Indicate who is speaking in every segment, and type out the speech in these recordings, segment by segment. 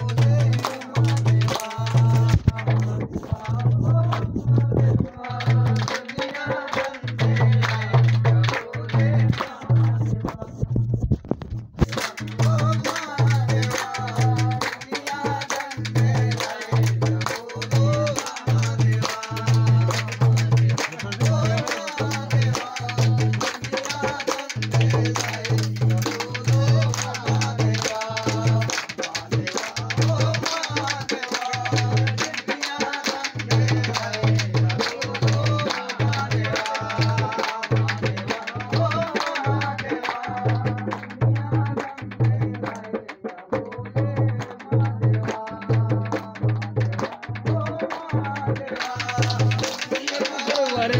Speaker 1: Oh,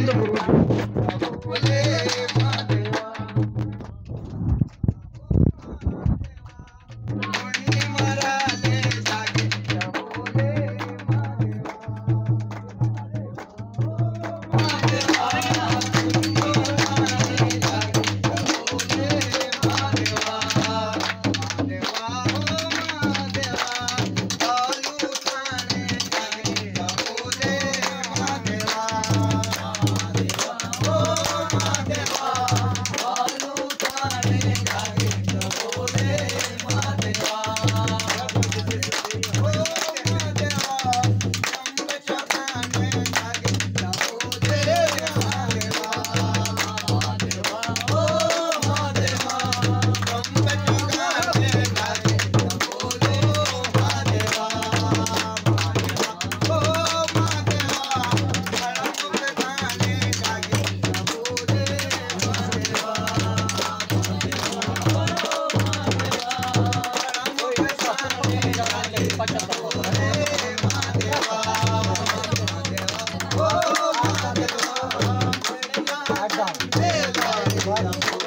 Speaker 1: Muito obrigado. Bye.